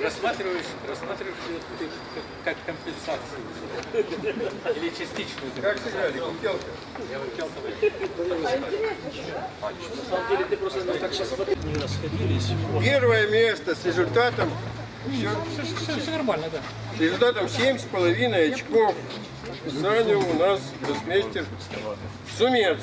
Рассматриваешь, рассматриваешь ты как компенсацию или частичную. Как сыграли? Я выкелка. А интересно, а На самом деле ты просто так сейчас смотри. Расходились. Первое место с результатом Все, все, все нормально, да. с результатом 7,5 очков занял у нас гроссмейстер Сумец.